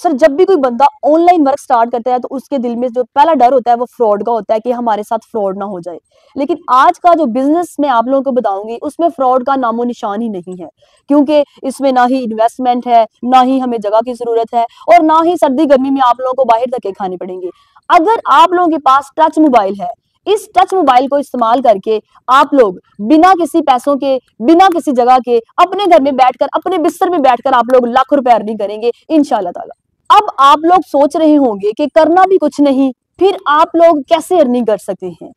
Sir जब भी कोई बंदा ऑनलाइन वर्क स्टार्ट करता है तो उसके दिल में जो पहला डर होता है, वो फ्रॉड का होता है कि हमारे साथ फ्रॉड ना हो जाए। लेकिन आज का जो बिज़नेस मैं आप लोगों को बताऊँगी, उसमें फ्रॉड का नामो निशान ही नहीं है। क्योंकि इसमें ना ही इन्वेस्टमेंट है, ना ही हमें जगह की ज़रूरत है, और ना ही सर्दी गर्मी में आप लोगों को बाहर धक्के खाने पड़ेंगे। अगर आप लोगों के पास टच मोबाइल है, इस टच मोबाइल को इस्तेमाल करके आप लोग बिना किसी पैसों के, बिना किसी जगह के, अपने घर में बैठकर, अपने बिस्तर में बैठकर आप लोग लाख रुपए अर्निंग करेंगे इनशाला अब आप लोग सोच रहे होंगे कि करना भी कुछ नहीं, फिर आप लोग कैसे अर्निंग कर सकते हैं?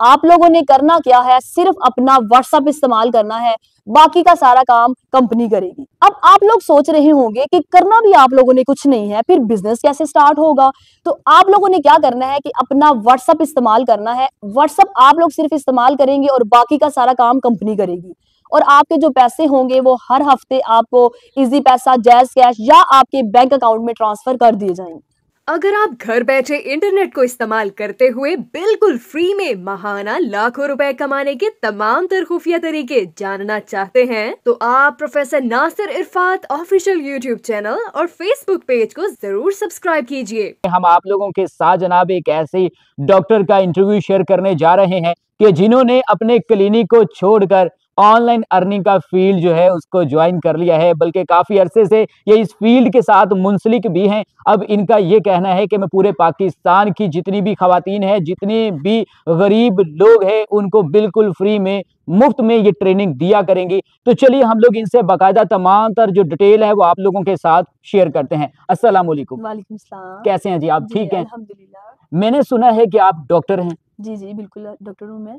आप लोगों ने करना क्या है? सिर्फ़ अपना व्हाट्सएप इस्तेमाल करना है, बाकी का सारा काम कंपनी करेगी। अब आप लोग सोच रहे होंगे कि करना भी आप लोगों ने कुछ नहीं है, फिर बिज़नेस कैसे स्टार्ट होगा? तो आप लोगों ने क्या करना है कि अपना व्हाट्सएप इस्तेमाल करना है। व्हाट्सएप आप लोग सिर्फ़ इस्तेमाल करेंगे और बाकी का सारा काम कंपनी करेगी। और आपके जो पैसे होंगे वो हर हफ़्ते आपको इजी पैसा जैज कैश या आपके बैंक अकाउंट में ट्रांसफ़र कर दिए जाएँगे। अगर आप घर बैठे इंटरनेट को इस्तेमाल करते हुए बिल्कुल फ्री में महाना लाखों रुपए कमाने के तमाम तर खुफिया तरीके जानना चाहते हैं तो आप professor Nasir Irfat official YouTube channel और फेसबुक पेज को ज़रूर सब्सक्राइब कीजिए। हम आप लोगों के साथ जनाब एक ऐसे डॉक्टर का इंटरव्यू शेयर करने जा रहे हैं। कि जिन्होंने अपने क्लिनिक को छोड़कर ऑनलाइन अर्निंग का फ़ील्ड जो है उसको ज्वाइन कर लिया है बल्कि काफ़ी अरसे से ये इस फ़ील्ड के साथ मुंसलिक भी हैं। अब इनका ये कहना है कि मैं पूरे पाकिस्तान की जितनी भी खातन है जितने भी गरीब लोग हैं उनको बिल्कुल फ्री में मुफ़्त में ये ट्रेनिंग दिया करेंगी। तो चलिए हम लोग इनसे बाकायदा तमाम तर जो डिटेल है वो आप लोगों के साथ शेयर करते हैं। वालेकुम कैसे हैं जी आप? ठीक हैं? मैंने सुना है कि आप डॉक्टर हैं। जी जी बिल्कुल डॉक्टर हूँ मैं।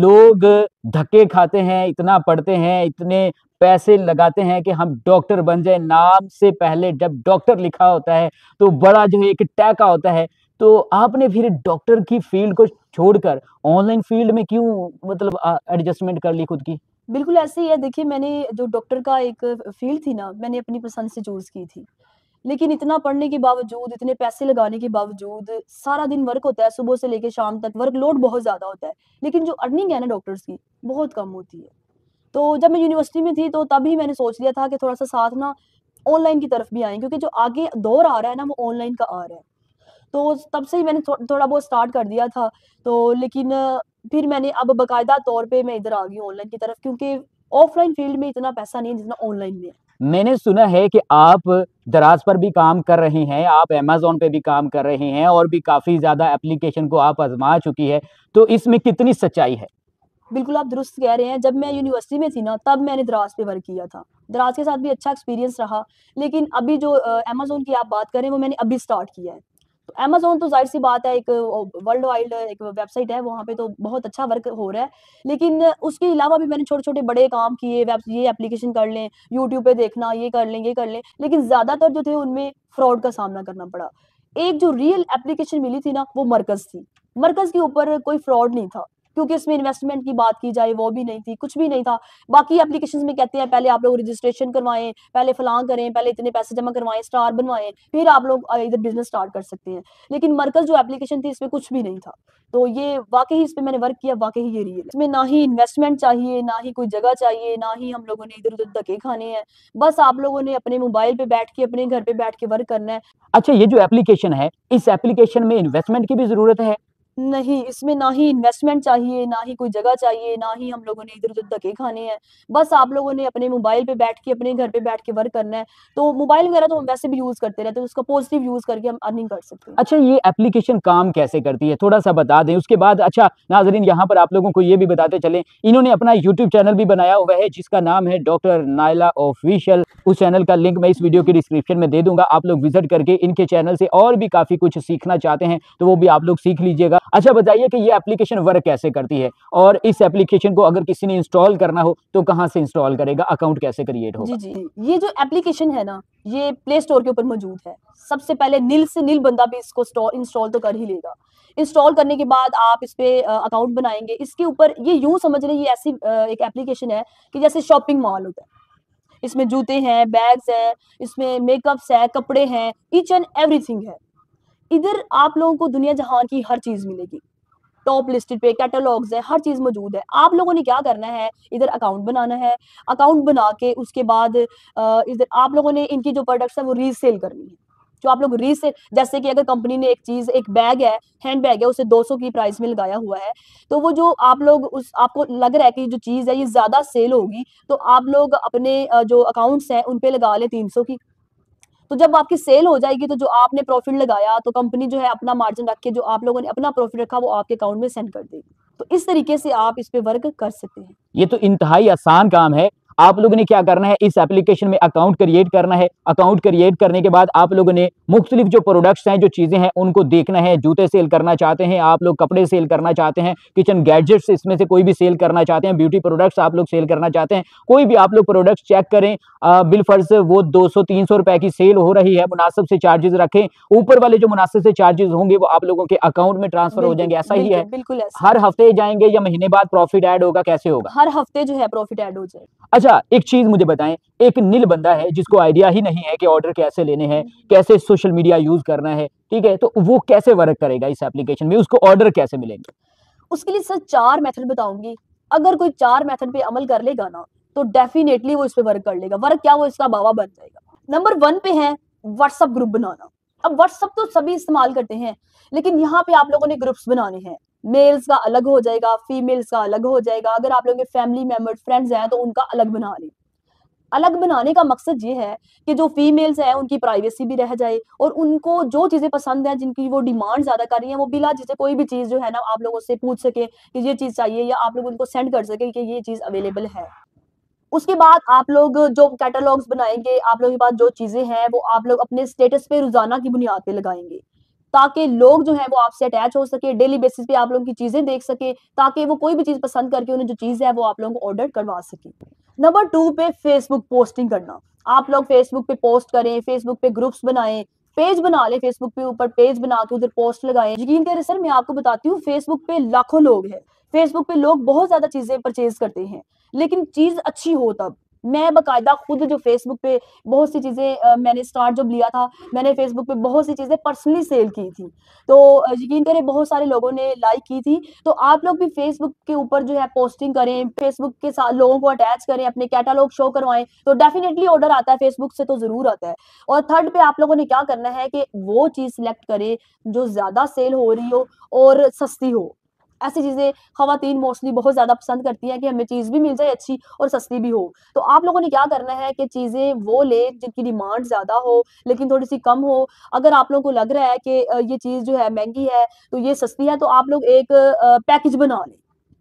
लोग धक्के खाते हैं इतना पढ़ते हैं इतने पैसे लगाते हैं कि हम डॉक्टर बन जाए। नाम से पहले जब डॉक्टर लिखा होता है तो बड़ा जो है एक टैका होता है। तो आपने फिर डॉक्टर की फ़ील्ड को छोड़कर ऑनलाइन फ़ील्ड में क्यों मतलब एडजस्टमेंट कर ली खुद की? बिल्कुल ऐसे ही है। देखिए मैंने जो डॉक्टर का एक फ़ील्ड थी ना मैंने अपनी पसंद से चूज़ की थी। लेकिन इतना पढ़ने के बावजूद इतने पैसे लगाने के बावजूद सारा दिन वर्क होता है सुबह से लेकर शाम तक वर्क लोड बहुत ज़्यादा होता है। लेकिन जो अर्निंग है ना डॉक्टर्स की बहुत कम होती है। तो जब मैं यूनिवर्सिटी में थी तो तभी मैंने सोच लिया था कि थोड़ा सा साथ ना ऑनलाइन की तरफ़ भी आए क्योंकि जो आगे दौर आ रहा है ना वो ऑनलाइन का आ रहा है। तो तब से ही मैंने थो, थोड़ा बहुत स्टार्ट कर दिया था। तो लेकिन फिर मैंने अब बाकायदा तौर पे मैं इधर आ गई ऑनलाइन की तरफ़ क्योंकि ऑफलाइन फ़ील्ड में इतना पैसा नहीं है जितना ऑनलाइन में है। मैंने सुना है कि आप दराज पर भी काम कर रहे हैं, आप अमेजोन पे भी काम कर रहे हैं और भी काफ़ी ज़्यादा एप्लीकेशन को आप आजमा चुकी है। तो इसमें कितनी सच्चाई है? बिल्कुल आप दुरुस्त कह रहे हैं, जब मैं यूनिवर्सिटी में थी ना, तब मैंने दराज पे वर्क किया था। दराज के साथ भी अच्छा एक्सपीरियंस रहा, लेकिन अभी जो अमेजोन की आप बात करें, वो मैंने अभी स्टार्ट किया है। तो अमेजोन तो ज़ाहिर सी बात है, एक वर्ल्ड वाइड एक वेबसाइट है, वहाँ पे तो बहुत अच्छा वर्क हो रहा है। लेकिन उसके अलावा भी मैंने छोटे छोटे बड़े काम किए ये एप्लीकेशन कर लें यूट्यूब पे देखना, ये कर लें, ये कर लें, लेकिन ज़्यादातर जो थे उनमें फ्रॉड का सामना करना पड़ा। एक जो रियल एप्लीकेशन मिली थी ना, वो मरकज थी। मरकज के ऊपर कोई फ्रॉड नहीं था। क्योंकि इसमें इन्वेस्टमेंट की बात की जाए, वो भी नहीं थी, कुछ भी नहीं था। बाकी एप्लीकेशन में कहते हैं, पहले आप लोग रजिस्ट्रेशन करवाएँ, पहले फलां करें, पहले इतने पैसे जमा करवाएँ स्टार बनवाएँ, फिर आप लोग इधर बिज़नेस स्टार्ट कर सकते हैं। लेकिन मरकज जो एप्लीकेशन थी, इसमें कुछ भी नहीं था। तो ये वाकई इस पर मैंने वर्क किया, वाकई ये रियल इसमें ना ही इन्वेस्टमेंट चाहिए, ना ही कोई जगह चाहिए, ना ही हम लोगों ने इधर उधर धके खाने हैं। बस आप लोगों ने अपने मोबाइल पे बैठ के, अपने घर पे बैठ के वर्क करना है। अच्छा ये जो एप्लीकेशन है, इस एप्लीकेशन में इन्वेस्टमेंट की भी ज़रूरत है? नहीं, इसमें ना ही इन्वेस्टमेंट चाहिए, ना ही कोई जगह चाहिए, ना ही हम लोगों ने इधर-उधर धक्के खाने हैं। बस आप लोगों ने अपने मोबाइल पे बैठ के, अपने घर पे बैठ के वर्क करना है। तो मोबाइल वगैरह तो हम वैसे भी यूज़ करते रहते हैं, उसका पॉजिटिव यूज़ करके हम अर्निंग कर सकते हैं। अच्छा ये एप्लीकेशन काम कैसे करती है? थोड़ा-सा बता दें। उसके बाद अच्छा नाज़रीन यहाँ पर आप लोगों को ये भी बताते चलें, इन्होंने अपना यूट्यूब चैनल भी बनाया हुआ है जिसका नाम है डॉक्टर नायला ऑफिशियल। उस चैनल का लिंक मैं इस वीडियो के डिस्क्रिप्शन में दे दूँगा। आप लोग विज़िट करके इनके चैनल से और भी काफ़ी कुछ सीखना चाहते हैं, तो वो भी आप लोग सीख लीजिएगा। अच्छा बताइए कि ये एप्लीकेशन वर्क कैसे करती है? और इस एप्लीकेशन को अगर किसी ने इंस्टॉल करना हो तो कहाँ से इंस्टॉल करेगा? अकाउंट कैसे क्रिएट होगा? जी जी। ये जो एप्लीकेशन है ना, ये प्ले स्टोर के ऊपर मौजूद है। सबसे पहले नील से नील बंदा भी इसको इंस्टॉल तो कर ही लेगा। इंस्टॉल करने के बाद आप इस पे अकाउंट बनाएँगे। इसके ऊपर ये यूँ समझ रहे ये ऐसी एक एप्लीकेशन है कि जैसे शॉपिंग मॉल होता है। इसमें जूते हैं बैग्स हैं, इसमें मेकअप्स है, कपड़े हैं ईच एंड एवरीथिंग है। इधर आप लोगों को दुनिया जहाँ की हर चीज़ मिलेगी। टॉप लिस्टेड पे कैटलॉग्स है, हर चीज़ मौजूद है। आप लोगों ने क्या करना है? इधर अकाउंट बनाना है। अकाउंट बना के उसके बाद इधर आप लोगों ने इनकी जो प्रोडक्ट्स है वो रीसेल करनी है। जो आप लोग रीसेल जैसे कि अगर कंपनी ने एक चीज़, एक बैग है हैंड बैग है, उसे 200 की प्राइस में लगाया हुआ है तो वो जो आप लोग उस, आपको लग रहा है कि जो चीज़ है, ये ज़्यादा सेल होगी तो आप लोग अपने जो अकाउंट्स हैं, उन पे लगा ले 300 की। तो जब आपकी सेल हो जाएगी तो जो आपने प्रॉफिट लगाया तो कंपनी जो है अपना मार्जिन रख के, जो आप लोगों ने अपना प्रॉफिट रखा, वो आपके अकाउंट में सेंड कर देगी। तो इस तरीके से आप इस पे वर्क कर सकते हैं। ये तो इंतहाई आसान काम है। आप लोगों ने क्या करना है? इस एप्लीकेशन में अकाउंट क्रिएट करना है। अकाउंट क्रिएट करने के बाद आप लोगों ने मुख्तलिफ़ जो प्रोडक्ट्स हैं जो चीज़ें हैं उनको देखना है। जूते सेल करना चाहते हैं आप लोग कपड़े सेल करना चाहते हैं किचन गैजेट्स इसमें से कोई भी सेल करना चाहते हैं ब्यूटी प्रोडक्ट्स आप लोग सेल करना चाहते हैं कोई भी आप लोग प्रोडक्ट्स चेक करें बिल फ़र्ज़ वो दो सौ तीन सौ रुपए की सेल हो रही है मुनासिब से चार्जेस रखें। ऊपर वाले जो मुनासिब से चार्जेस होंगे वो आप लोगों के अकाउंट में ट्रांसफ़र हो जाएँगे। ऐसा ही है। बिल्कुल हर हफ़्ते जाएँगे या महीने बाद प्रॉफिट ऐड होगा कैसे होगा? हर हफ़्ते जो है प्रॉफिट ऐड हो जाएगा। अच्छा एक चीज़ मुझे बताएँ, एक नील बंदा है जिसको आइडिया ही नहीं है कि ऑर्डर कैसे लेने हैं, कैसे सोशल मीडिया यूज़ करना है, ठीक है? तो वो कैसे वर्क करेगा इस एप्लीकेशन में? उसको ऑर्डर कैसे मिलेंगे? उसके लिए सर चार मेथड बताऊँगी। अगर कोई चार मेथड पे अमल कर लेगा ना तो डेफिनेटली वो इस पे वर्क कर लेगा। वर्क क्या वो इसका बाबा बन जाएगा। नंबर वन पे है व्हाट्सअप ग्रुप बनाना। अब व्हाट्सअप तो सभी इस्तेमाल करते हैं, लेकिन यहाँ पे आप लोगों ने ग्रुप्स बनाने हैं। मेल्स का अलग हो जाएगा फीमेल्स का अलग हो जाएगा। अगर आप लोगों के फैमिली मेंबर्स फ्रेंड्स हैं तो उनका अलग बना लें। अलग बनाने का मकसद ये है कि जो फीमेल्स हैं, उनकी प्राइवेसी भी रह जाए और उनको जो चीज़ें पसंद है, जिनकी वो डिमांड ज़्यादा कर रही है, वो बिला जिसे कोई भी चीज़ जो है ना, आप लोगों से पूछ सके कि ये चीज़ चाहिए या आप लोग उनको सेंड कर सके कि ये चीज़ अवेलेबल है। उसके बाद आप लोग जो कैटलॉग्स बनाएँगे, आप लोगों के पास जो चीज़ें हैं, वो आप लोग अपने स्टेटस पे रोज़ाना की बुनियाद पे लगाएँगे। ताकि लोग जो है वो आपसे अटैच हो सके डेली बेसिस पे आप लोगों की चीज़ें देख सके, ताकि वो कोई भी चीज़ पसंद करके उन्हें जो चीज़ है वो आप लोगों को ऑर्डर करवा सके। नंबर टू पे फेसबुक पोस्टिंग करना। आप लोग फेसबुक पे पोस्ट करें फेसबुक पे ग्रुप्स बनाएँ पेज बना ले फेसबुक पे ऊपर पेज बना के उधर पोस्ट लगाएँ। यकीन करें, सर, मैं आपको बताती हूँ फेसबुक पे लाखों लोग हैं। फेसबुक पे लोग बहुत ज़्यादा चीज़ें परचेज करते हैं, लेकिन चीज़ अच्छी हो तब। मैं बकायदा खुद जो फेसबुक पे बहुत सी चीज़ें मैंने स्टार्ट जब लिया था, मैंने फेसबुक पे बहुत सी चीज़ें पर्सनली सेल की थी। तो यकीन करें बहुत सारे लोगों ने लाइक की थी। तो आप लोग भी फेसबुक के ऊपर जो है पोस्टिंग करें फेसबुक के साथ लोगों को अटैच करें, अपने कैटालॉग शो करवाएँ तो डेफिनेटली ऑर्डर आता है फेसबुक से तो ज़रूर आता है। और थर्ड पे आप लोगों ने क्या करना है कि वो चीज़ सिलेक्ट करें जो ज़्यादा सेल हो रही हो और सस्ती हो। ऐसी चीज़ें खातन मोस्टली बहुत ज़्यादा पसंद करती हैं कि हमें चीज़ भी मिल जाए, अच्छी और सस्ती भी हो। तो आप लोगों ने क्या करना है कि चीज़ें वो ले जिनकी डिमांड ज़्यादा हो, लेकिन थोड़ी सी कम हो। अगर आप लोगों को लग रहा है कि ये चीज़ जो है महँगी है तो ये सस्ती है तो आप लोग एक पैकेज बना लें।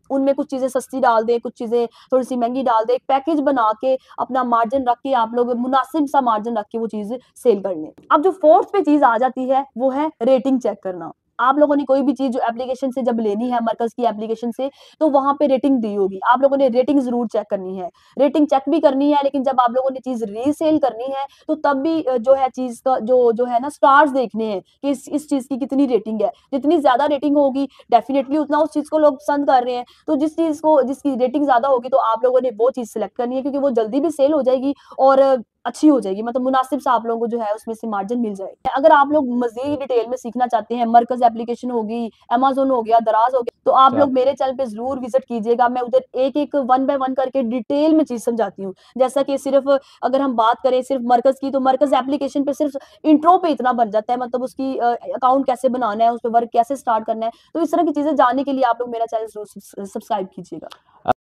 उनमें कुछ चीज़ें सस्ती डाल दें, कुछ चीज़ें थोड़ी सी महँगी डाल दें एक पैकेज बना के अपना मार्जिन रख के आप लोग मुनासिब सा मार्जिन रख के वो चीज़ सेल कर लें। अब जो फोर्थ पे चीज़ आ जाती है, वो है रेटिंग चेक करना। आप लोगों ने कोई भी चीज़ जो एप्लीकेशन से जब लेनी है मरकज की एप्लीकेशन से तो वहाँ पे रेटिंग दी होगी। आप लोगों ने रेटिंग ज़रूर चेक करनी है। रेटिंग चेक भी करनी है लेकिन जब आप लोगों ने चीज़ रीसेल करनी है तो तब भी जो है चीज़ का जो जो है ना स्टार्स देखने हैं कि इस, इस चीज़ की कितनी रेटिंग है। जितनी ज़्यादा रेटिंग होगी डेफिनेटली उतना उस चीज़ को लोग पसंद कर रहे हैं। तो जिस चीज़ को जिसकी रेटिंग ज़्यादा होगी तो आप लोगों ने वो चीज़ सेलेक्ट करनी है क्योंकि वो जल्दी भी सेल हो जाएगी और अच्छी हो जाएगी मतलब मुनासिब से आप लोगों को जो है उसमें से मार्जिन मिल जाएगी। अगर आप लोग मजीद डिटेल में सीखना चाहते हैं मरकज एप्लीकेशन होगी अमेजोन हो गया दराज हो गया तो आप लोग मेरे चैनल पे ज़रूर विज़िट कीजिएगा। मैं उधर एक एक वन बाय वन करके डिटेल में चीज़ समझाती हूँ। जैसा कि सिर्फ़ अगर हम बात करें सिर्फ़ मरकज की तो मरकज एप्लीकेशन पे सिर्फ़ इंट्रो पे इतना बन जाता है मतलब उसकी अकाउंट कैसे बनाना है उस पर वर्क कैसे स्टार्ट करना है तो इस तरह की चीज़ें जानने के लिए आप लोग मेरा चैनल ज़रूर सब्सक्राइब कीजिएगा।